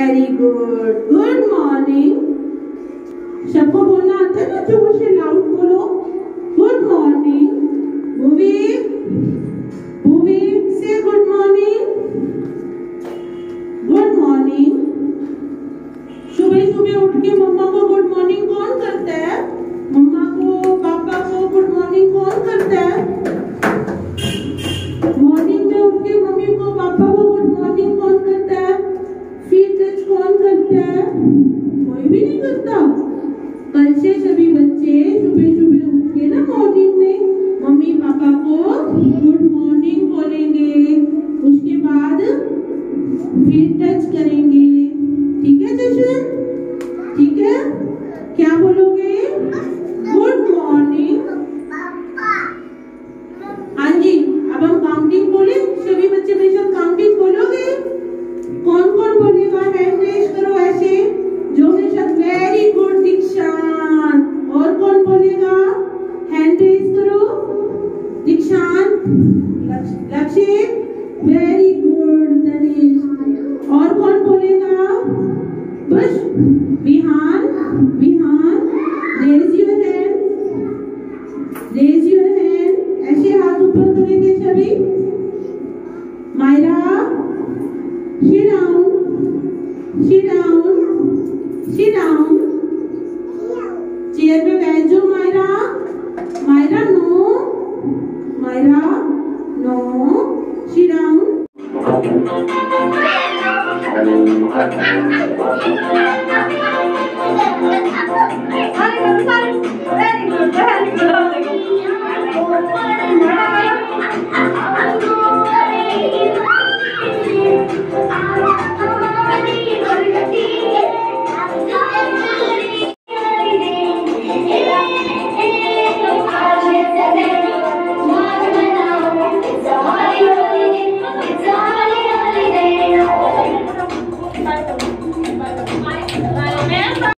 Very good good कोई भी नहीं करता। कल से सभी बच्चे सुबह सुबह उठ के ना मॉर्निंग में मम्मी पापा को गुड मॉर्निंग बोलेंगे। उसके बाद फिर टच करेंगे। ठीक है जशन कौन बोलेगा हैंड रेज करो ऐसे जो साथ वेरी गुड दीक्षांत। और कौन बोलेगा? हैंड रेज करो। दीक्षांत। लक्ष्य। वेरी गुड तनीश और कौन बोलेगा? बस Vihan. Vihan. Raise your hand raise your hand ऐसे हाथ ऊपर करेंगे सभी। sit down sit down chair पे बैठ जाओ Myra Myra no Myra no sit down